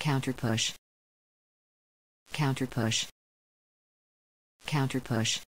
Counterpush. Counterpush. Counterpush.